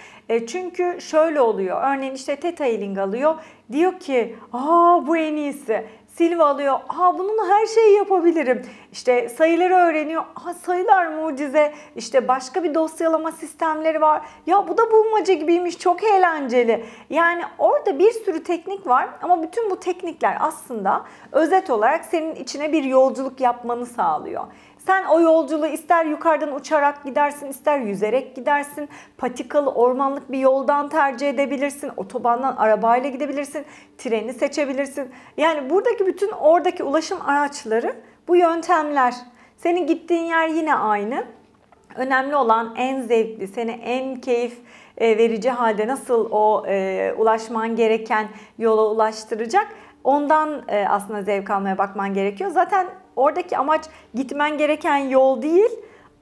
çünkü şöyle oluyor. Örneğin işte Theta Healing alıyor. Diyor ki aa bu en iyisi. Silva alıyor. Ha bunun her şeyi yapabilirim. İşte sayıları öğreniyor. Ha sayılar mucize. İşte başka bir dosyalama sistemleri var. Ya bu da bulmaca gibiymiş. Çok eğlenceli. Yani orada bir sürü teknik var ama bütün bu teknikler aslında özet olarak senin içine bir yolculuk yapmanı sağlıyor. Sen o yolculuğu ister yukarıdan uçarak gidersin, ister yüzerek gidersin. Patikalı, ormanlık bir yoldan tercih edebilirsin. Otobandan arabayla gidebilirsin. Treni seçebilirsin. Yani buradaki bütün oradaki ulaşım araçları bu yöntemler. Senin gittiğin yer yine aynı. Önemli olan en zevkli, seni en keyif e, verici halde nasıl o e, ulaşman gereken yola ulaştıracak. Ondan e, aslında zevk almaya bakman gerekiyor. Zaten oradaki amaç gitmen gereken yol değil,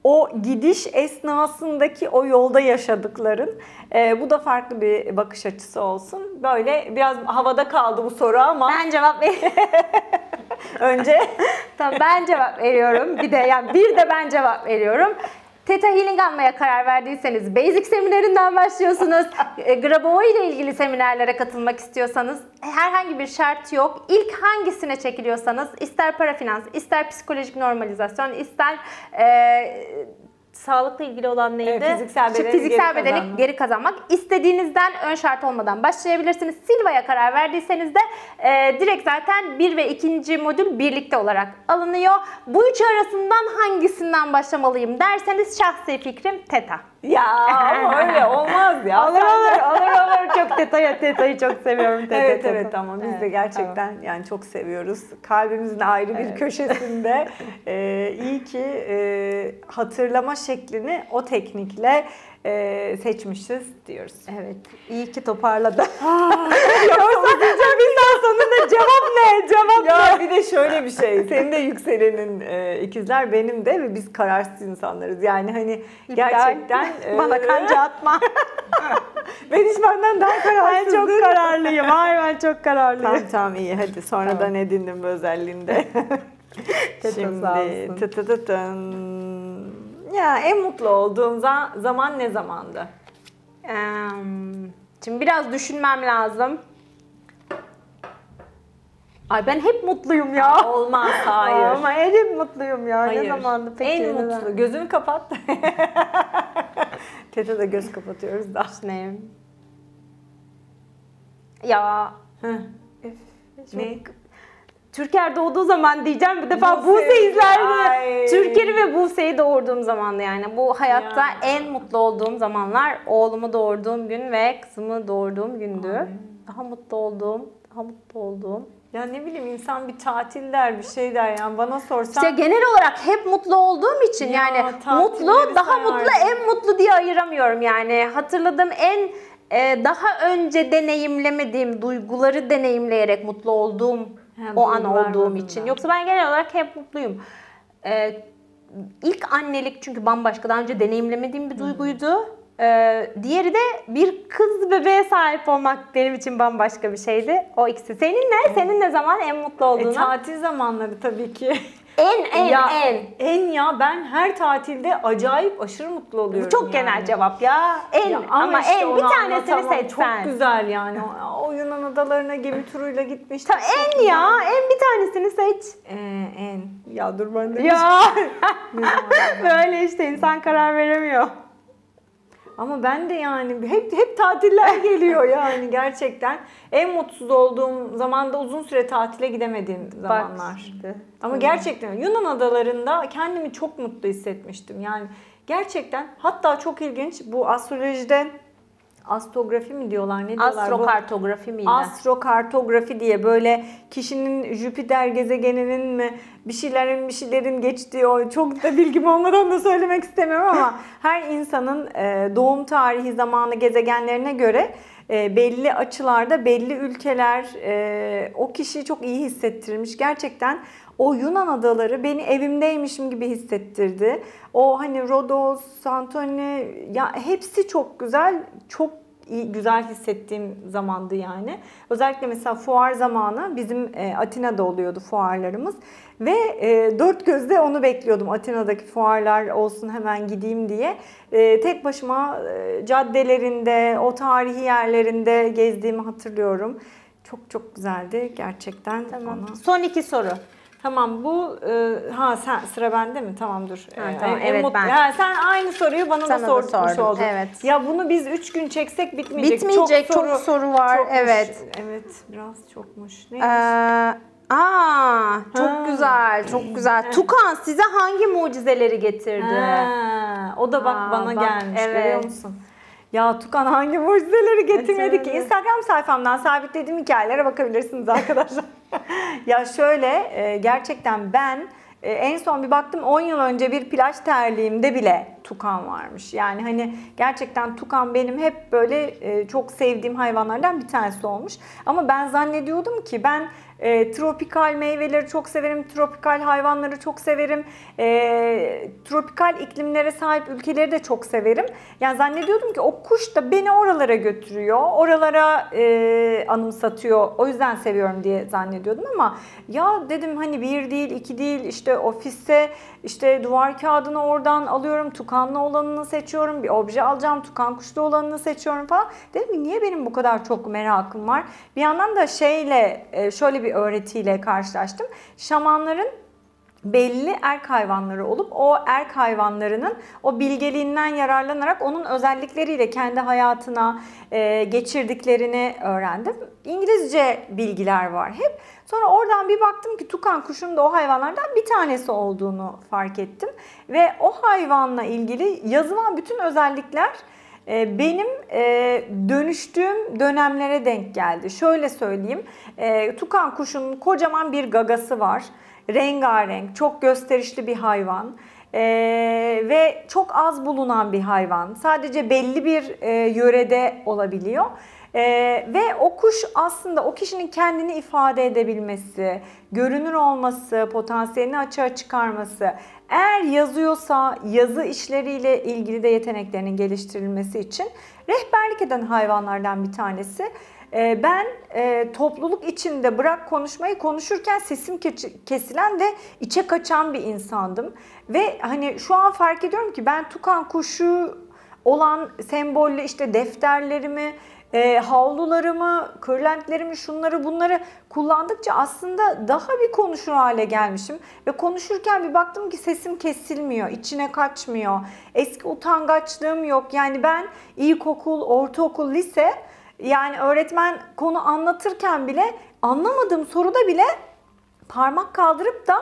o gidiş esnasındaki o yolda yaşadıkların. E, bu da farklı bir bakış açısı olsun. Böyle biraz havada kaldı bu soru ama. Ben cevap veriyorum. Önce. tamam ben cevap veriyorum. Bir de yani bir de ben cevap veriyorum. Theta Healing almaya karar verdiyseniz Basic seminerinden başlıyorsunuz. E, Grabovoi ile ilgili seminerlere katılmak istiyorsanız herhangi bir şart yok. İlk hangisine çekiliyorsanız ister para finans, ister psikolojik normalizasyon, ister e, sağlıkla ilgili olan neydi? Evet, fiziksel bedeni fiziksel geri bedeni kazanmak. geri kazanmak. İstediğinizden ön şart olmadan başlayabilirsiniz. Silva'ya karar verdiyseniz de e, direkt zaten 1 ve 2. modül birlikte olarak alınıyor. Bu üçü arasından hangisinden başlamalıyım derseniz şahsi fikrim Teta. Ya ama öyle olmaz ya. Olur de- olur olur olur çok Teta'yı Teta'yı çok seviyorum. Teta, Evet Teta. evet ama biz de Evet, gerçekten yani çok seviyoruz. Kalbimizin ayrı bir köşesinde e, iyi ki e, hatırlama şeklini o teknikle e, seçmişiz diyoruz. Evet. iyi ki toparladı. Yoksa bizden sonunda cevap ne? Cevap ya bir de şöyle bir şey. Senin de yükselenin e, ikizler benim de ve biz kararsız insanlarız. Yani hani gerçekten e, Bana kanca atma. ben hiç benden daha ben kararsızım. çok kararlıyım. Ay ben çok kararlıyım. Tamam tamam iyi hadi sonradan Tamam. edindim bu özelliğinde. Şimdi tı tı tı tın. Ya en mutlu olduğum za- zaman ne zamandı? Şimdi biraz düşünmem lazım. Ay ben hep mutluyum ya. Olmaz hayır. Ama en hep mutluyum ya. Hayır. Ne zamandı peki? En mutlu. Gözünü kapat. Tete de göz kapatıyoruz da. Ne? Ya Heh. ne? Türker doğduğu zaman diyeceğim bir defa Buse. Buse. Türker'i ve Buse'yi doğurduğum zamandı yani. Bu hayatta Ya. en mutlu olduğum zamanlar oğlumu doğurduğum gün ve kızımı doğurduğum gündü. Ay. Daha mutlu olduğum, daha mutlu olduğum. Ya ne bileyim insan bir tatil der bir şey der yani bana sorsan. İşte genel olarak hep mutlu olduğum için Ya, yani mutlu, daha mutlu, en mutlu diye ayıramıyorum yani. Hatırladığım en e, daha önce deneyimlemediğim duyguları deneyimleyerek mutlu olduğum Ha, o an olduğum için. Yoksa ben genel olarak hep mutluyum. E, ilk annelik çünkü bambaşka daha önce deneyimlemediğim bir duyguydu. E, diğeri de bir kız bebeğe sahip olmak benim için bambaşka bir şeydi. O ikisi. Senin ne? Senin ne zaman en mutlu E, olduğun? an? tatil zamanları tabii ki. en en ya, en. En ya ben her tatilde acayip aşırı mutlu oluyorum. Bu çok genel yani. cevap ya. En Ya ama, işte en bir tanesini anlatamam. seçsen. Çok güzel yani. O, o Yunan adalarına gemi turuyla gitmiştik. Tamam, en güzel. ya, en bir tanesini seç. Ee, en. Ya dur ben de. Ya böyle işte insan karar veremiyor. Ama ben de yani hep hep tatiller geliyor yani gerçekten. En mutsuz olduğum zamanda uzun süre tatile gidemediğim zamanlar. işte. Ama gerçekten Yunan adalarında kendimi çok mutlu hissetmiştim. Yani gerçekten hatta çok ilginç bu astrolojide astrografi mi diyorlar ne diyorlar? Astrokartografi miydi? Astrokartografi diye böyle kişinin Jüpiter gezegeninin mi bir şeylerin bir şeylerin geçtiği o çok da bilgim olmadan da söylemek istemiyorum ama her insanın e, doğum tarihi zamanı gezegenlerine göre e, belli açılarda belli ülkeler e, o kişiyi çok iyi hissettirmiş. Gerçekten o Yunan adaları beni evimdeymişim gibi hissettirdi. O hani Rodos, Santorini ya hepsi çok güzel, çok iyi, güzel hissettiğim zamandı yani. Özellikle mesela fuar zamanı bizim e, Atina'da oluyordu fuarlarımız ve e, dört gözle onu bekliyordum Atina'daki fuarlar olsun hemen gideyim diye. E, tek başıma e, caddelerinde, o tarihi yerlerinde gezdiğimi hatırlıyorum. Çok çok güzeldi gerçekten. Tamam. Bana- Son iki soru. Tamam bu e, ha sen sıra bende mi? Tamam dur. Ha, E, tamam, en evet, mutlu- ben. Ha, sen aynı soruyu bana Sana da sormuş sordum, oldun. evet. Ya bunu biz üç gün çeksek bitmeyecek. Bitmeyecek, çok soru var, çokmuş. evet. Evet biraz çokmuş. Ee, Neymiş? aa, çok Ha. güzel, çok güzel. Tukan size hangi mucizeleri getirdi? Ha, o da bak Aa, bana bak, gelmiş evet. görüyor musun? Ya Tukan hangi mucizeleri getirmedi ki? Getirmedi. Instagram sayfamdan sabitlediğim hikayelere bakabilirsiniz arkadaşlar. ya şöyle e, gerçekten ben e, en son bir baktım 10 yıl önce bir plaj terliğimde bile tukan varmış. Yani hani gerçekten tukan benim hep böyle e, çok sevdiğim hayvanlardan bir tanesi olmuş. Ama ben zannediyordum ki ben e, tropikal meyveleri çok severim, tropikal hayvanları çok severim, e, tropikal iklimlere sahip ülkeleri de çok severim. Yani zannediyordum ki o kuş da beni oralara götürüyor, oralara e, anımsatıyor. O yüzden seviyorum diye zannediyordum ama ya dedim hani bir değil, iki değil, işte ofiste işte duvar kağıdını oradan alıyorum, tukanlı olanını seçiyorum, bir obje alacağım, tukan kuşlu olanını seçiyorum falan. Dedim ki niye benim bu kadar çok merakım var? Bir yandan da şeyle, e, şöyle bir öğretiyle karşılaştım. Şamanların belli erk hayvanları olup o erk hayvanlarının o bilgeliğinden yararlanarak onun özellikleriyle kendi hayatına e, geçirdiklerini öğrendim. İngilizce bilgiler var hep. Sonra oradan bir baktım ki tukan kuşun da o hayvanlardan bir tanesi olduğunu fark ettim. Ve o hayvanla ilgili yazılan bütün özellikler e, benim e, dönüştüğüm dönemlere denk geldi. Şöyle söyleyeyim, e, tukan kuşunun kocaman bir gagası var. Rengarenk, çok gösterişli bir hayvan. Ee, ve çok az bulunan bir hayvan. Sadece belli bir e, yörede olabiliyor. Ee, ve o kuş aslında o kişinin kendini ifade edebilmesi, görünür olması, potansiyelini açığa çıkarması, eğer yazıyorsa yazı işleriyle ilgili de yeteneklerinin geliştirilmesi için rehberlik eden hayvanlardan bir tanesi. Ee, ben e, topluluk içinde bırak konuşmayı konuşurken sesim kesilen ve içe kaçan bir insandım. Ve hani şu an fark ediyorum ki ben tukan kuşu olan sembolle işte defterlerimi, e, havlularımı, kırlentlerimi, şunları bunları kullandıkça aslında daha bir konuşur hale gelmişim. Ve konuşurken bir baktım ki sesim kesilmiyor, içine kaçmıyor. Eski utangaçlığım yok. Yani ben ilkokul, ortaokul, lise yani öğretmen konu anlatırken bile anlamadığım soruda bile parmak kaldırıp da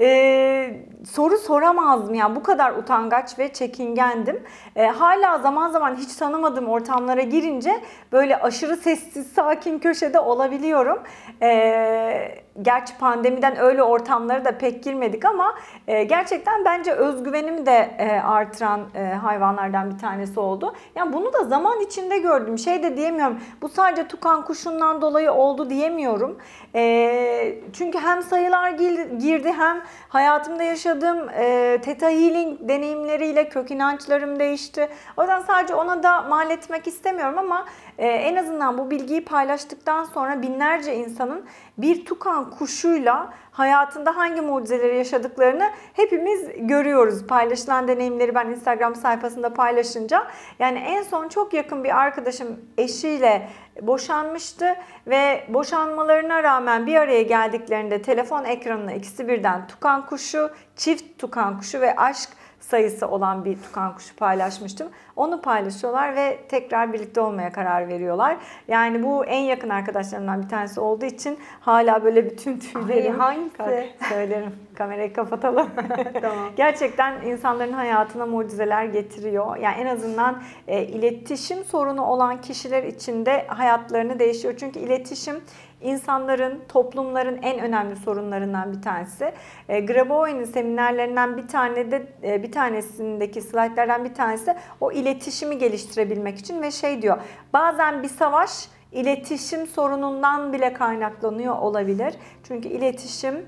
e, soru soramazdım. Yani bu kadar utangaç ve çekingendim. E, hala zaman zaman hiç tanımadığım ortamlara girince böyle aşırı sessiz, sakin köşede olabiliyorum. E, gerçi pandemiden öyle ortamlara da pek girmedik ama e, gerçekten bence özgüvenimi de e, artıran e, hayvanlardan bir tanesi oldu. Yani bunu da zaman içinde gördüm. Şey de diyemiyorum. Bu sadece tukan kuşundan dolayı oldu diyemiyorum. E, çünkü hem sayılar girdi hem hayatımda yaşadığım e, Theta Healing deneyimleriyle kök inançlarım değişti. O yüzden sadece ona da mal etmek istemiyorum ama e, en azından bu bilgiyi paylaştıktan sonra binlerce insanın bir tukan kuşuyla hayatında hangi mucizeleri yaşadıklarını hepimiz görüyoruz. Paylaşılan deneyimleri ben Instagram sayfasında paylaşınca yani en son çok yakın bir arkadaşım eşiyle boşanmıştı ve boşanmalarına rağmen bir araya geldiklerinde telefon ekranına ikisi birden tukan kuşu, çift tukan kuşu ve aşk sayısı olan bir tukan kuşu paylaşmıştım. Onu paylaşıyorlar ve tekrar birlikte olmaya karar veriyorlar. Yani bu en yakın arkadaşlarımdan bir tanesi olduğu için hala böyle bütün tüylerim... Ay, hangisi? Söylerim. Kamerayı kapatalım. tamam. Gerçekten insanların hayatına mucizeler getiriyor. Yani en azından e, iletişim sorunu olan kişiler için de hayatlarını değişiyor. Çünkü iletişim insanların, toplumların en önemli sorunlarından bir tanesi. E, Graboi'nin seminerlerinden bir tane de e, bir tanesindeki slaytlardan bir tanesi o iletişimi geliştirebilmek için ve şey diyor. Bazen bir savaş iletişim sorunundan bile kaynaklanıyor olabilir. Çünkü iletişim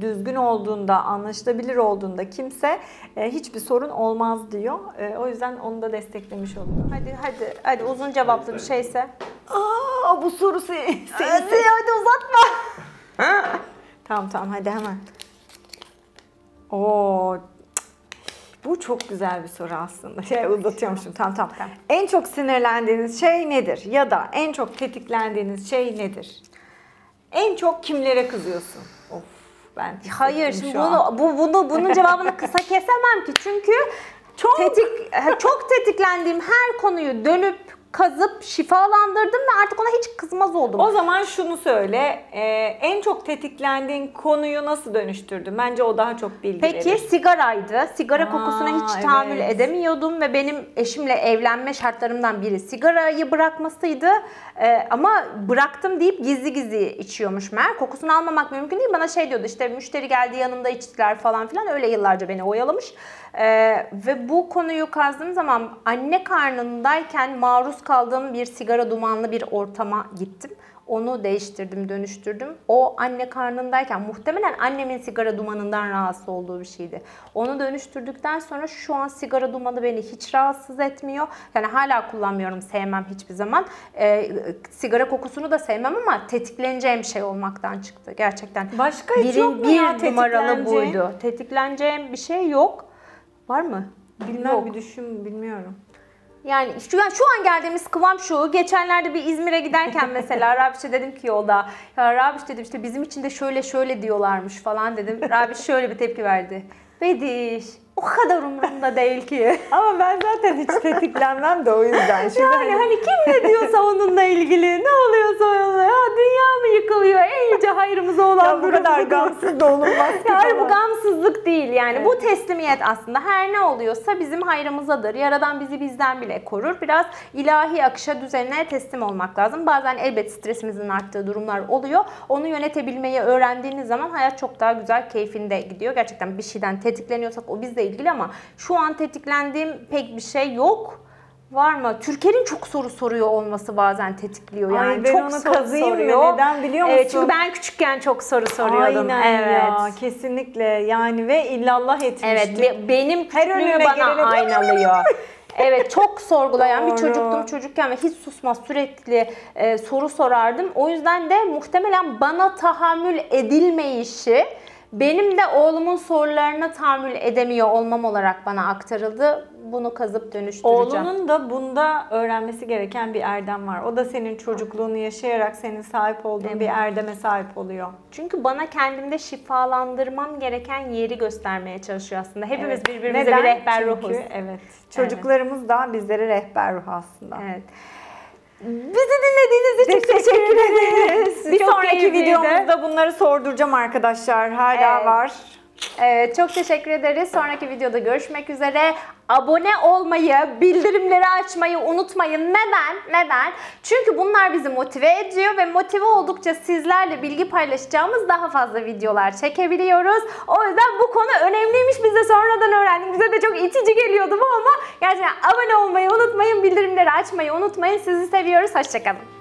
düzgün olduğunda, anlaşılabilir olduğunda kimse e, hiçbir sorun olmaz diyor. E, o yüzden onu da desteklemiş oluyor. Hadi hadi hadi uzun cevaplı bir şeyse. Aa bu soru seni. Hadi hadi uzatma. tamam tamam hadi hemen. Oo bu çok güzel bir soru aslında. Şey uzatıyormuşum. Tamam, tamam tamam. En çok sinirlendiğiniz şey nedir? Ya da en çok tetiklendiğiniz şey nedir? En çok kimlere kızıyorsun? Ben Hayır şimdi bunu bu bunu bunun cevabını kısa kesemem ki. Çünkü çok. tetik çok tetiklendiğim her konuyu dönüp kazıp şifalandırdım ve artık ona hiç kızmaz oldum. O zaman şunu söyle, e, en çok tetiklendiğin konuyu nasıl dönüştürdün? Bence o daha çok bilgi Peki verir. sigaraydı. Sigara Aa, kokusuna hiç evet. tahammül edemiyordum ve benim eşimle evlenme şartlarımdan biri sigarayı bırakmasıydı. Ee, ama bıraktım deyip gizli gizli içiyormuş meğer. Kokusunu almamak mümkün değil. Bana şey diyordu işte müşteri geldi yanımda içtiler falan filan. Öyle yıllarca beni oyalamış. Ee, ve bu konuyu kazdığım zaman anne karnındayken maruz kaldığım bir sigara dumanlı bir ortama gittim. Onu değiştirdim, dönüştürdüm. O anne karnındayken muhtemelen annemin sigara dumanından rahatsız olduğu bir şeydi. Onu dönüştürdükten sonra şu an sigara dumanı beni hiç rahatsız etmiyor. Yani hala kullanmıyorum, sevmem hiçbir zaman. Ee, sigara kokusunu da sevmem ama tetikleneceğim şey olmaktan çıktı gerçekten. Başka hiç Birin- yok mu bir ya numaralı buydu. Tetikleneceğim bir şey yok. Var mı? Bilmem Yok. bir düşün bilmiyorum. Yani şu an, şu an geldiğimiz kıvam şu. Geçenlerde bir İzmir'e giderken mesela Rabiş'e dedim ki yolda. Ya Rabiş dedim işte bizim için de şöyle şöyle diyorlarmış falan dedim. Rabiş şöyle bir tepki verdi. Bediş o kadar umurumda değil ki. Ama ben zaten hiç tetiklenmem de o yüzden. Şimdi Yani hani kim ne diyorsa onunla ilgili ne oluyorsa onunla ya dünya mı yıkılıyor en yüce hayrımıza olan ya bu kadar gamsız da olunmaz ki Yani bu gamsızlık değil yani Evet. bu teslimiyet aslında her ne oluyorsa bizim hayrımızadır. Yaradan bizi bizden bile korur. Biraz ilahi akışa düzenine teslim olmak lazım. Bazen elbet stresimizin arttığı durumlar oluyor. Onu yönetebilmeyi öğrendiğiniz zaman hayat çok daha güzel keyfinde gidiyor. Gerçekten bir şeyden tetikleniyorsak o bizle ilgili ama şu an tetiklendiğim pek bir şey yok. Var mı? Türker'in çok soru soruyor olması bazen tetikliyor yani. Ay ben çok onu soru kazıyım mı? soruyor. Neden biliyor Evet, musun? çünkü ben küçükken çok soru soruyordum. Aynen evet. ya kesinlikle yani ve illallah etmiştim. Evet be- benim küçüklüğümü bana gelene- aynalıyor. Evet çok sorgulayan bir çocuktum çocukken ve hiç susmaz sürekli e, soru sorardım. O yüzden de muhtemelen bana tahammül edilmeyişi benim de oğlumun sorularına tahammül edemiyor olmam olarak bana aktarıldı. Bunu kazıp dönüştüreceğim. Oğlunun da bunda öğrenmesi gereken bir erdem var. O da senin çocukluğunu yaşayarak senin sahip olduğun Evet. bir erdeme sahip oluyor. Çünkü bana kendimde şifalandırmam gereken yeri göstermeye çalışıyor aslında. Hepimiz Evet. birbirimize Neden? bir rehber Çünkü, ruhuz. Evet. Çocuklarımız da bizlere rehber ruh aslında. Evet. Bizi dinlediğiniz için teşekkür ederiz. Bir Çok sonraki videomuzda bunları sorduracağım arkadaşlar. Hala Evet. var. Evet, çok teşekkür ederiz. Sonraki videoda görüşmek üzere. Abone olmayı, bildirimleri açmayı unutmayın. Neden? Neden? Çünkü bunlar bizi motive ediyor ve motive oldukça sizlerle bilgi paylaşacağımız daha fazla videolar çekebiliyoruz. O yüzden bu konu önemliymiş. Biz de sonradan öğrendik. Bize de çok itici geliyordu bu ama gerçekten abone olmayı unutmayın, bildirimleri açmayı unutmayın. Sizi seviyoruz. Hoşçakalın.